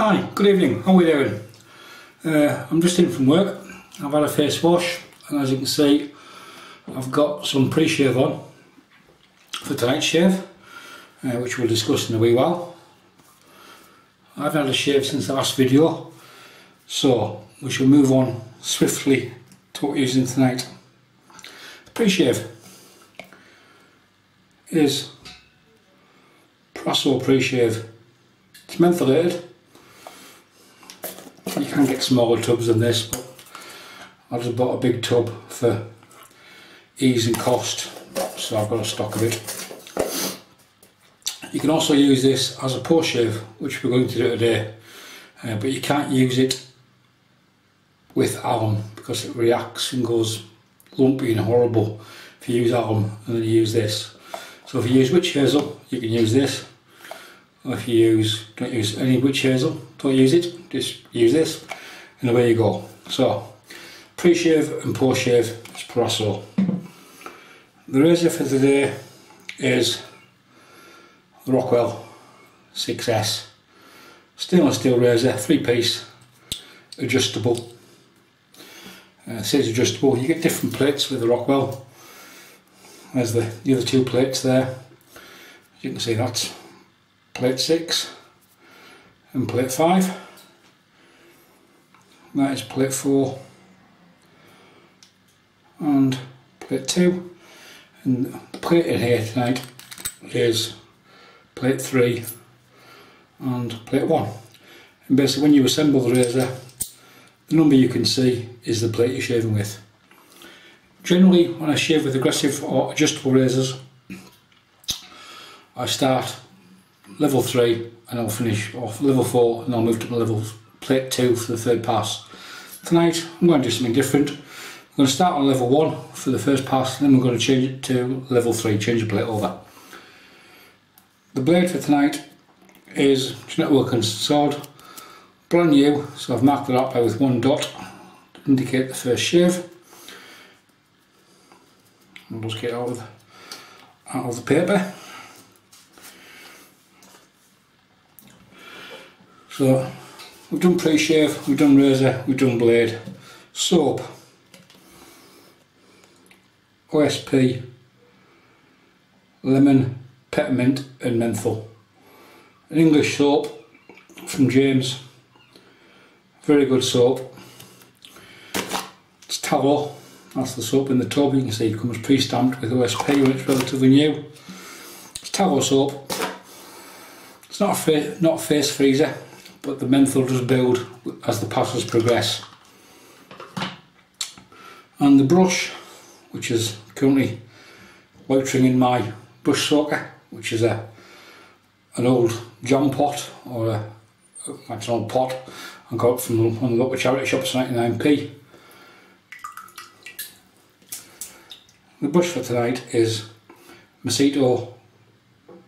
Hi, good evening, how are we doing? Uh, I'm just in from work, I've had a face wash and as you can see I've got some pre-shave on for tonight's shave uh, which we'll discuss in a wee while. I've had a shave since the last video so we shall move on swiftly to what we're using tonight. Pre-shave is Proraso pre-shave. It's mentholated you can get smaller tubs than this, but I just bought a big tub for ease and cost, so I've got a stock of it. You can also use this as a post shave, which we're going to do today, uh, but you can't use it with alum because it reacts and goes lumpy and horrible if you use alum and then you use this. So if you use witch hazel, you can use this. Or if you use, don't use any witch hazel, don't use it, just use this and away you go. So, pre-shave and post-shave is Proraso. The razor for today is the Rockwell 6S. Stainless steel razor, three piece, adjustable. Uh, says adjustable, you get different plates with the Rockwell. There's the, the other two plates there. You can see that's plate 6 and plate 5 that is plate 4 and plate 2 and the plate in here tonight is plate 3 and plate 1 and basically when you assemble the razor the number you can see is the plate you're shaving with. Generally when I shave with aggressive or adjustable razors I start level 3 and I'll finish off level 4 and I'll move to level plate 2 for the third pass. Tonight I'm going to do something different. I'm going to start on level 1 for the first pass and then we're going to change it to level 3, change the plate over. The blade for tonight is Gillette Wilkinson Sword, brand new, so I've marked it up with one dot to indicate the first shave. I'll just get out of out of the paper. So we've done pre-shave, we've done razor, we've done blade, soap, OSP, lemon, peppermint and menthol. An English soap from James, very good soap. It's tallow, that's the soap in the tub, you can see it comes pre-stamped with OSP when it's relatively new. It's tallow soap, it's not a, not a face freezer, but the menthol does build as the passes progress. And the brush, which is currently loitering in my brush soaker, which is a an old jam pot or a, an old pot I got from one of the local charity shops 99p. The brush for tonight is Maseto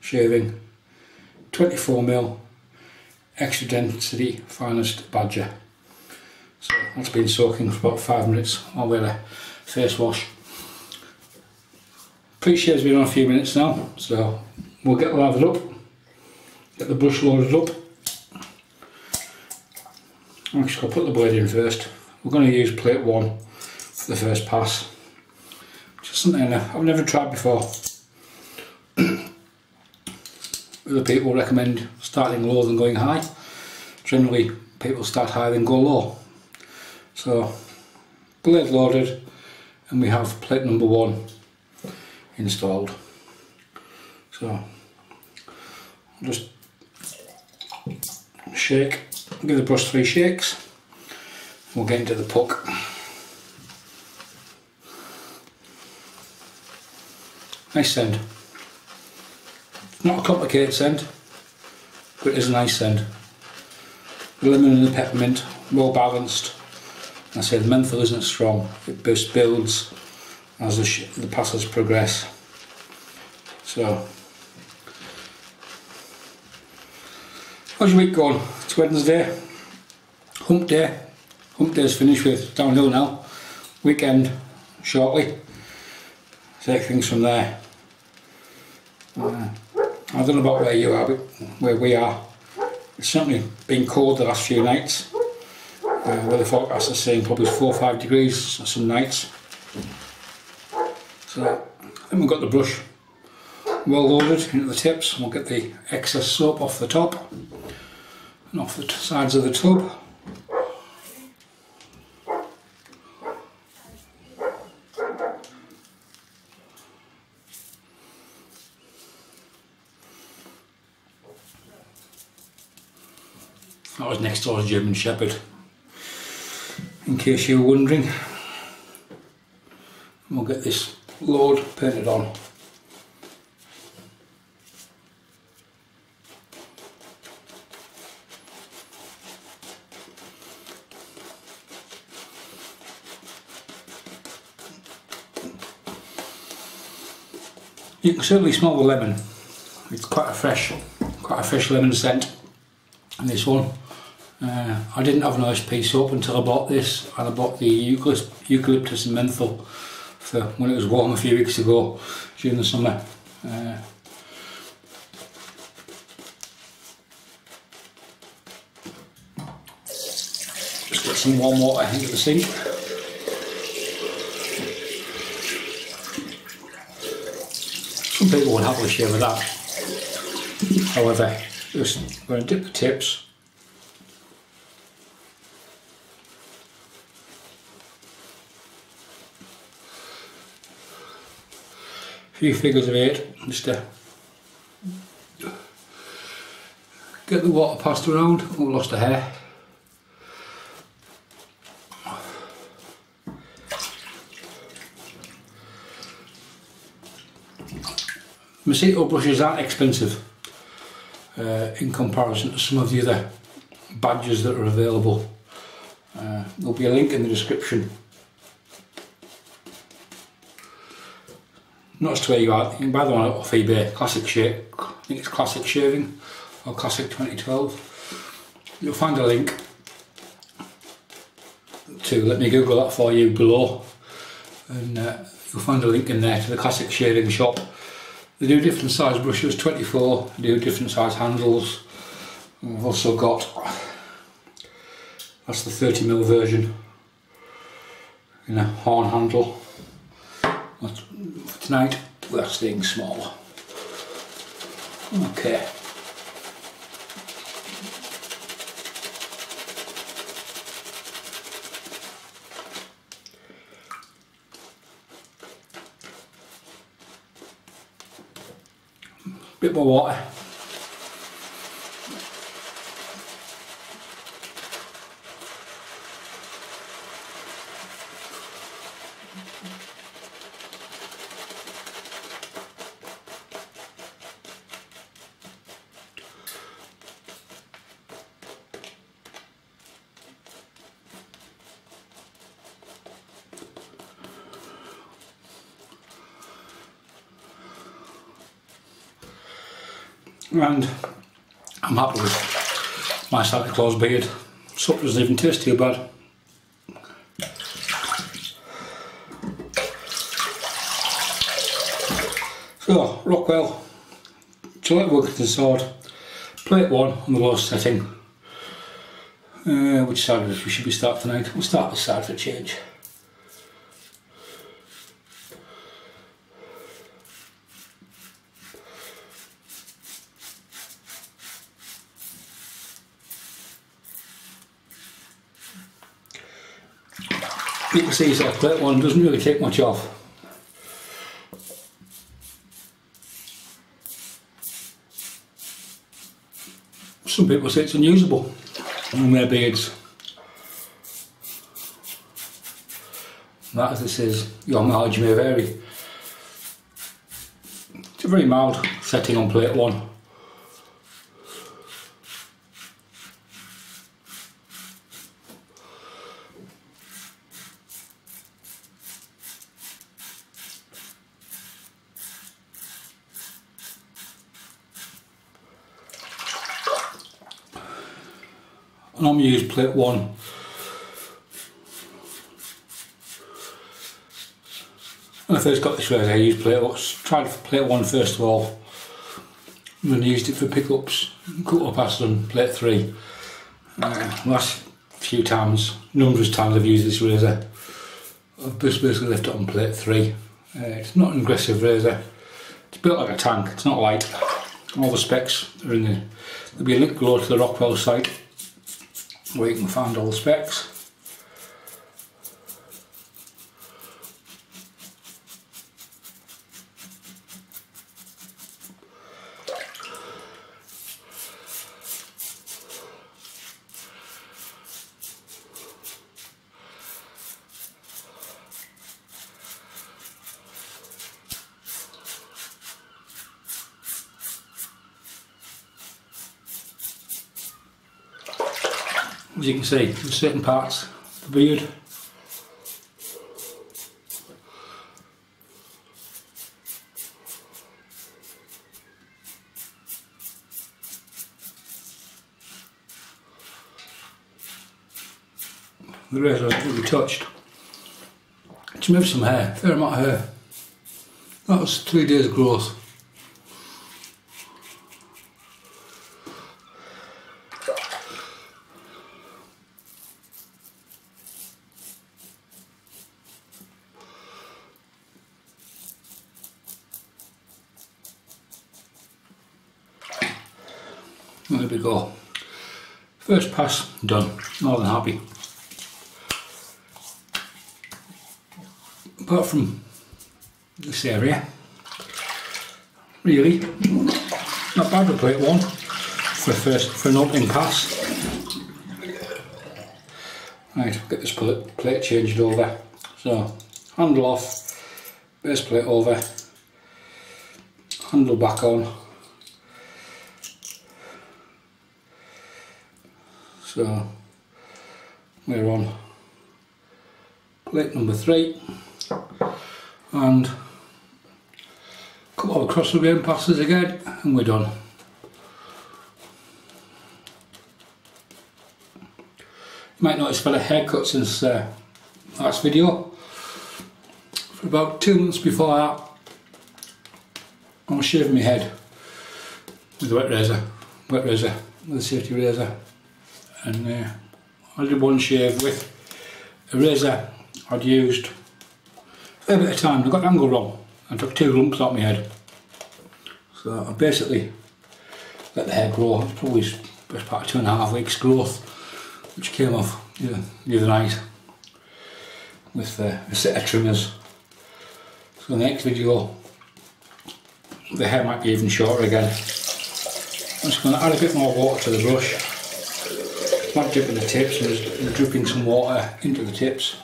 shaving 24mm extra density finest badger. So that's been soaking for about five minutes I'll wear a face wash. Pre-shave's been on a few minutes now, so we'll get lathered up, get the brush loaded up. I'm just going to put the blade in first. We're going to use plate one for the first pass. Just something I've never tried before. Other people recommend starting low than going high. Generally people start high then go low. So blade loaded and we have plate number one installed. So just shake, give the brush three shakes, we'll get into the puck. Nice send. Not a complicated scent, but it is a nice scent. The lemon and the peppermint, well balanced. I say the menthol isn't strong, it just builds as the, the passes progress. So, how's your week going? It's Wednesday, hump day. Hump day's finished with downhill now. Weekend shortly. Take things from there. Uh, I don't know about where you are, but where we are, It's certainly been cold the last few nights. Uh, weather forecast is saying probably 4 or 5 degrees some nights. So then we've got the brush well loaded into the tips. We'll get the excess soap off the top and off the sides of the tub. That was next door's German Shepherd, in case you were wondering. We'll get this load painted on. You can certainly smell the lemon. It's quite a fresh, quite a fresh lemon scent. And this one, uh, I didn't have an OSP soap until I bought this, and I bought the eucalyptus and menthol for when it was warm a few weeks ago during the summer. Uh, just get some warm water into the sink. Some people would happily share with that. However, just going to dip the tips. Few figures of eight, just to get the water passed around. Oh, lost a hair. Maseto brushes aren't expensive uh, in comparison to some of the other badges that are available. Uh, there'll be a link in the description. Not to where you are, you can buy the one off eBay, Classic Shave, I think it's Classic Shaving or Classic 2012. You'll find a link to, let me Google that for you below and uh, you'll find a link in there to the Classic Shaving shop they do different size brushes, 24, they do different size handles. We've also got, that's the 30mm version in a horn handle. We're staying small. Okay. bit more water. And I'm happy with my Santa Claus beard. Sup doesn't even taste too bad. So, Rockwell, Gillette Wilkinson sword, plate 1 on the low setting. Uh, which side we should we start tonight? We'll start this side for change. That one doesn't really take much off. Some people say it's unusable on their beards. That as it says, your mileage may vary. It's a very mild setting on plate one. and I'm using plate one. When I first got this razor I used plate one, tried plate one first of all and used it for pickups, cut up acid on plate 3. Uh, last few times, numerous times I've used this razor. I've just basically left it on plate 3. Uh, it's not an aggressive razor. It's built like a tank, it's not light. All the specs are in there. There'll be a link below to the Rockwell site where you can find all the specs. As you can see, in certain parts, the beard. The razor will be touched. To move some hair, fair amount of hair. That was three days growth. There we go. First pass done. More than happy. Apart from this area, really not bad with plate one for first for an opening pass. Right, get this plate, plate changed over. So handle off, base plate over, handle back on. So we're on plate number three and a couple of across the grain passes again and we're done. You might notice I've had a haircut since uh, last video. For about two months before that I was shaving my head with a wet razor, wet razor, with a safety razor and uh, I did one shave with a razor I'd used a bit of time, I got the angle wrong and took two lumps off my head. So I basically let the hair grow, it's probably best part of two and a half weeks growth which came off the other night with uh, a set of trimmers. So the next video the hair might be even shorter again. I'm just going to add a bit more water to the brush not dipping the tips, I'm just dripping some water into the tips.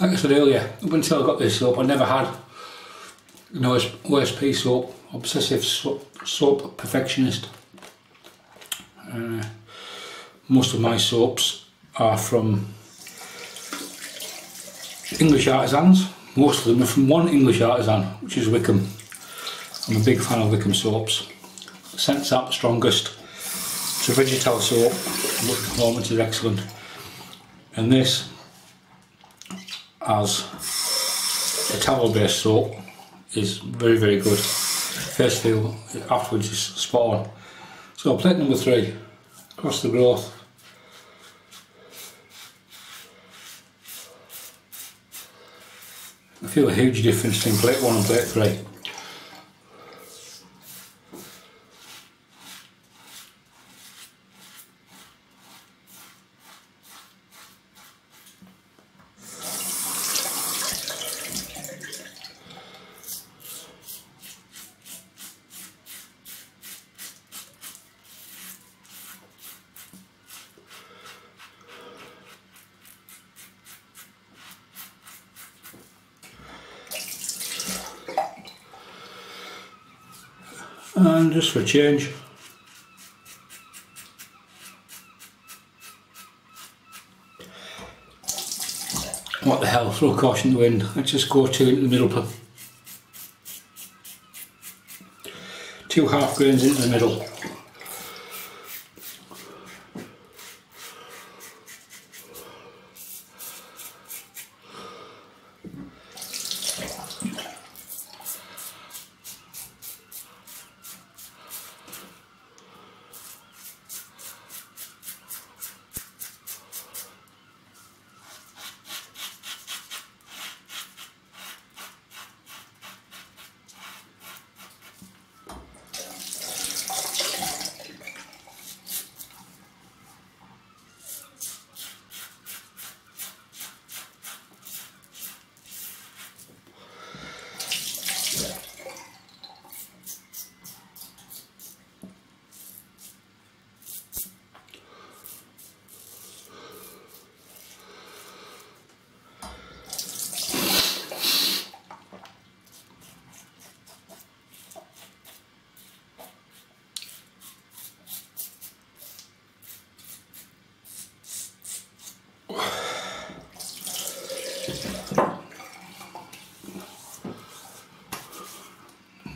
Like I said earlier, up until I got this soap, I never had you know, OSP soap, obsessive soap, soap perfectionist. Most of my soaps are from English artisans. Most of them are from one English artisan, which is Wickham. I'm a big fan of Wickham soaps. Scents out the strongest. It's a vegetal soap, but the performance is excellent. And this, as a tallow based soap, is very, very good. First feel afterwards is spot on. So plate number three, across the growth. Feel a huge difference between plate one and plate three. And just for change. What the hell throw caution the wind. Let's just go to in the middle Two half grains into the middle.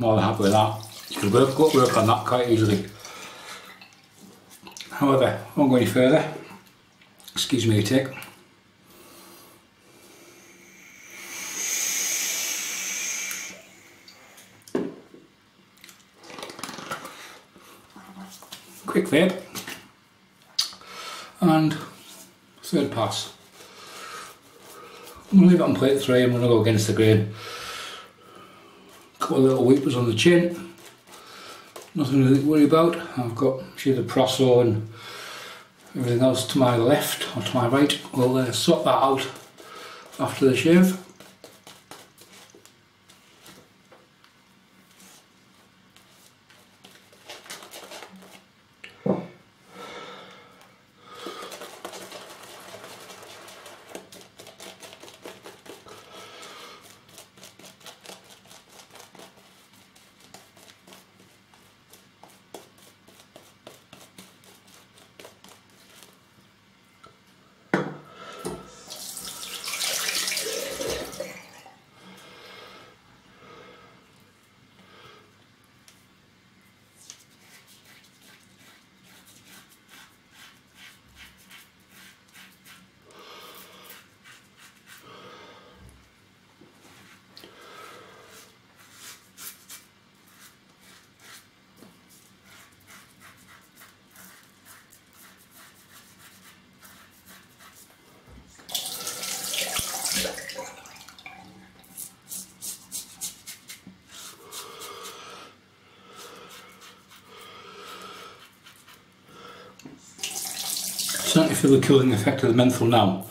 More than happy with that. You can work, work on that quite easily. However, I won't go any further. Excuse me a tick. Quick vape. And third pass. I'm going to leave it on plate three, I'm going to go against the grain couple of little weepers on the chin. Nothing to worry about. I've got see the Proraso and everything else to my left or to my right. We'll uh, sort that out after the shave. certainly feel the cooling effect of the menthol now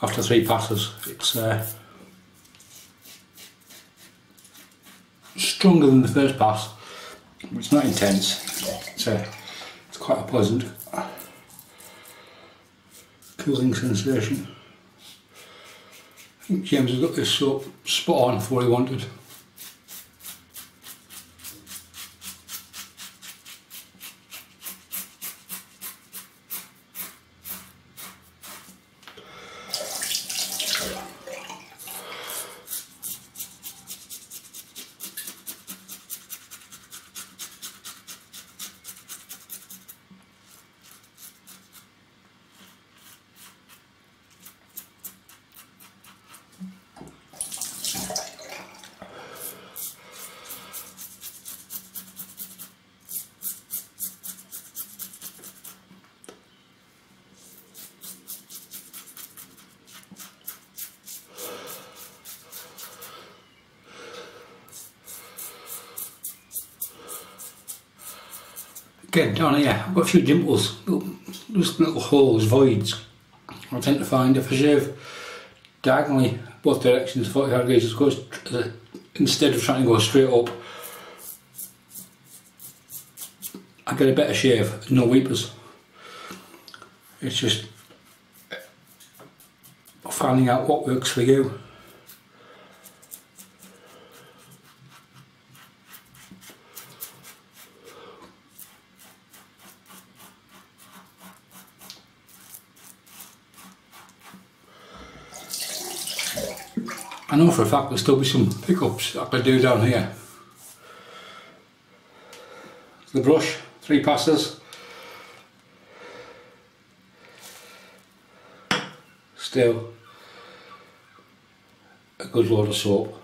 after three passes. It's uh, stronger than the first pass. It's not intense. It's, uh, it's quite a pleasant cooling sensation. I think James has got this so spot on for what he wanted. Again, down here, I've got a few dimples, little, little holes, voids. I tend to find if I shave diagonally both directions 45 degrees, of course, uh, instead of trying to go straight up, I get a better shave, no weepers. It's just uh, finding out what works for you. For a fact there'll still be some pickups I could do down here. the brush, three passes. Still a good load of soap.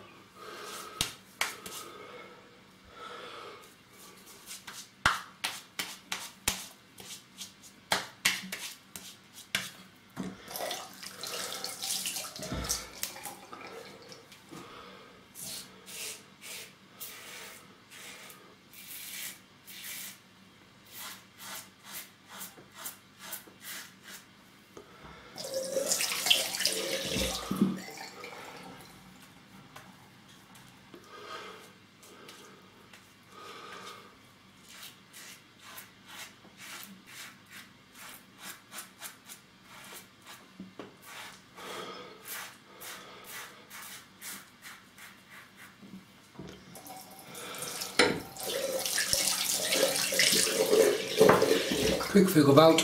Quick figure about.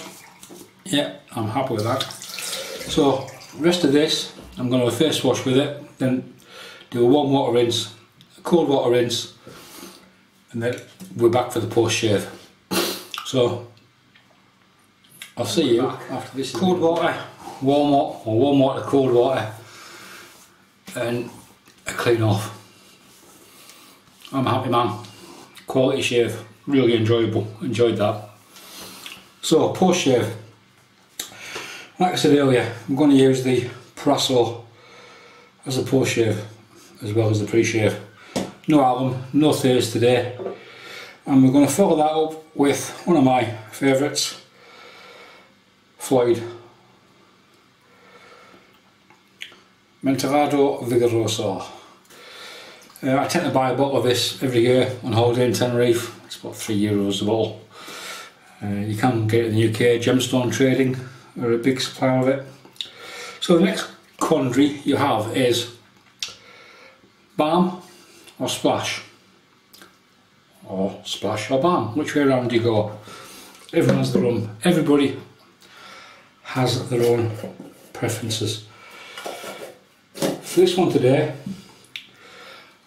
Yeah, I'm happy with that. So, rest of this, I'm going to have a face wash with it, then do a warm water rinse, a cold water rinse, and then we're back for the post shave. So, I'll see you after this. Cold water, warm water, or warm water, cold water, and a clean off. I'm a happy man. Quality shave, really enjoyable, enjoyed that. So post shave. Like I said earlier, I'm going to use the Proraso as a post shave as well as the pre-shave. No alum, no thirds today. And we're going to follow that up with one of my favourites, Floid. Mentolado Vigoroso. Uh, I tend to buy a bottle of this every year on holiday in Tenerife. It's about three euros a bottle. Uh, you can get it in the UK, Gemstone Trading are a big supplier of it. So the next quandary you have is balm or splash? Or splash or balm? Which way around do you go? Everyone has their own. Everybody has their own preferences. For this one today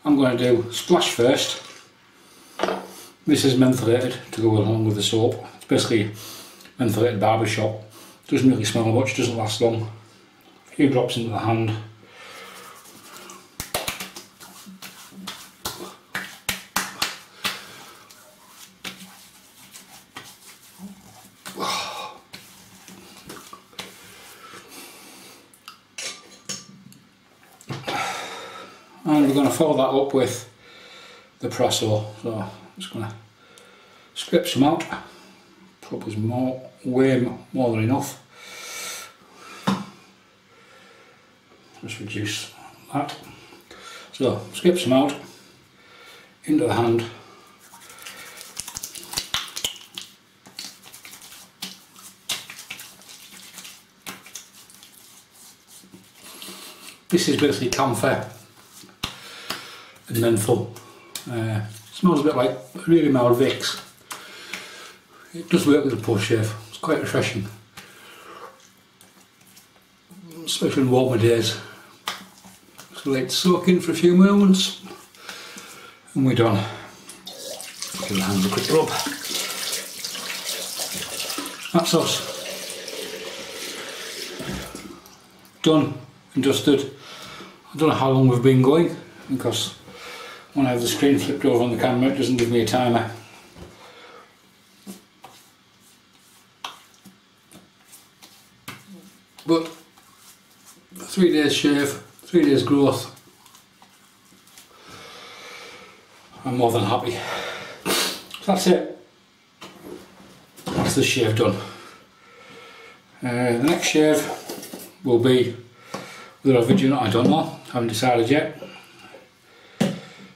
I'm going to do splash first. This is mentholated to go along with the soap basically mentholated barbershop. Doesn't really smell much, doesn't last long. A few drops into the hand. And we're going to follow that up with the Proraso. So I'm just going to scrape some out was more, way more than enough. Just reduce that. So skip some out into the hand. This is basically camphor and menthol. Uh, smells a bit like really mild Vicks. It does work with a poor shave, it's quite refreshing. Especially in warmer days. So let it soak in for a few moments and we're done. Give the hands a quick rub. That's us. Done and dusted. I don't know how long we've been going because when I have the screen flipped over on the camera it doesn't give me a timer. But three days shave, three days growth, I'm more than happy. So that's it. That's the shave done. Uh, the next shave will be with a video, I don't know, I haven't decided yet.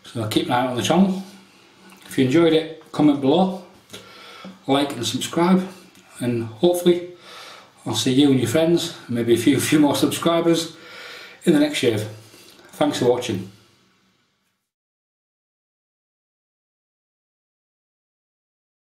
So keep an eye on the channel. If you enjoyed it, comment below, like and subscribe, and hopefully I'll see you and your friends, maybe a few, few more subscribers in the next shave. Thanks for watching.